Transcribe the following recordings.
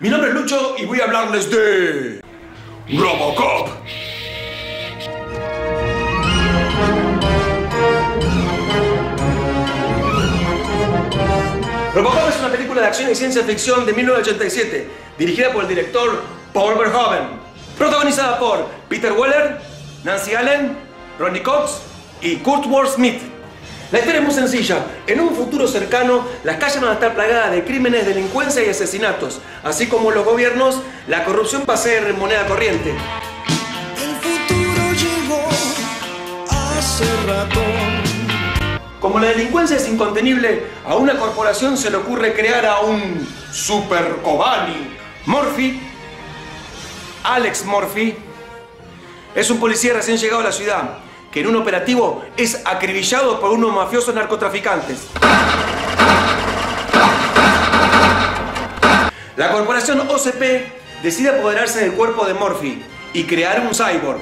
Mi nombre es Lucho y voy a hablarles de... Robocop. Robocop es una película de acción y ciencia ficción de 1987, dirigida por el director Paul Verhoeven, protagonizada por Peter Weller, Nancy Allen, Ronnie Cox y Kurt Ward Smith. La historia es muy sencilla. En un futuro cercano, las calles van a estar plagadas de crímenes, delincuencia y asesinatos. Así como los gobiernos, la corrupción va a ser moneda corriente. El futuro llegó hace rato. Como la delincuencia es incontenible, a una corporación se le ocurre crear a un Super Kobani. Murphy, Alex Murphy, es un policía recién llegado a la ciudad, que en un operativo es acribillado por unos mafiosos narcotraficantes. La corporación OCP decide apoderarse del cuerpo de Murphy y crear un cyborg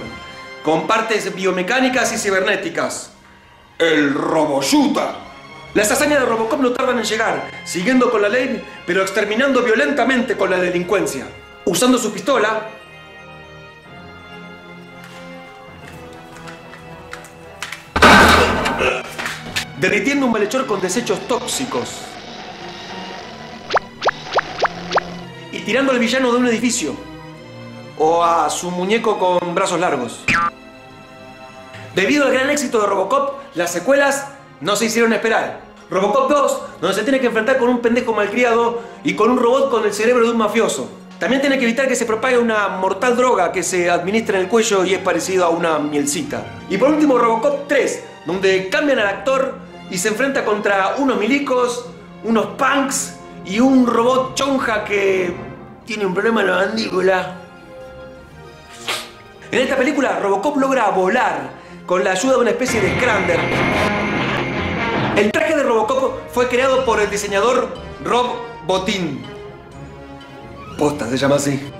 con partes biomecánicas y cibernéticas. El Roboshuta. Las hazañas de Robocop no tardan en llegar, siguiendo con la ley, pero exterminando violentamente con la delincuencia. Usando su pistola, derritiendo un malhechor con desechos tóxicos y tirando al villano de un edificio o a su muñeco con brazos largos. Debido al gran éxito de Robocop, las secuelas no se hicieron esperar. Robocop 2, donde se tiene que enfrentar con un pendejo malcriado y con un robot con el cerebro de un mafioso. También tiene que evitar que se propague una mortal droga que se administra en el cuello y es parecido a una mielcita. Y por último, Robocop 3, donde cambian al actor y se enfrenta contra unos milicos, unos punks y un robot chonja que tiene un problema en la mandíbula. En esta película, Robocop logra volar con la ayuda de una especie de Scrander. El traje de Robocop fue creado por el diseñador Rob Bottin. Posta, se llama así.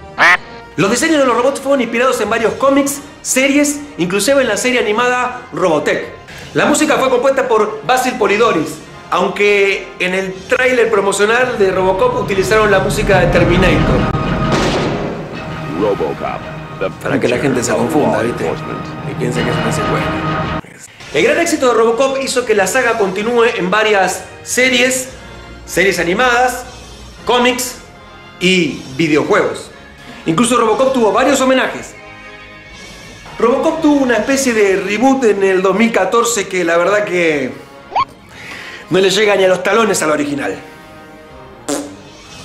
Los diseños de los robots fueron inspirados en varios cómics, series, inclusive en la serie animada Robotech. La música fue compuesta por Basil Polidoris, aunque en el tráiler promocional de Robocop utilizaron la música de Terminator. Para que la gente se confunda, ¿viste? Y piense que es una secuela. El gran éxito de Robocop hizo que la saga continúe en varias series, series animadas, cómics y videojuegos. Incluso Robocop tuvo varios homenajes. Robocop tuvo una especie de reboot en el 2014 que la verdad que no le llega ni a los talones al original.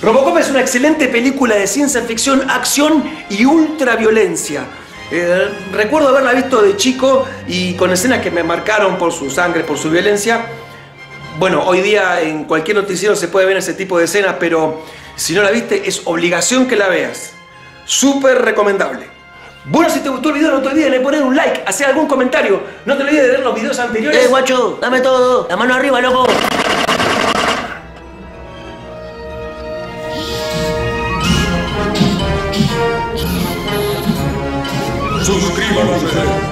Robocop es una excelente película de ciencia ficción, acción y ultraviolencia. Eh, recuerdo haberla visto de chico y con escenas que me marcaron por su sangre, por su violencia. Bueno, hoy día en cualquier noticiero se puede ver ese tipo de escenas, pero si no la viste es obligación que la veas. Súper recomendable. Bueno, si te gustó el video no te olvides de poner un like, hacer algún comentario. No te olvides de ver los videos anteriores. Eh, guacho, dame todo. La mano arriba, loco. Suscríbanse.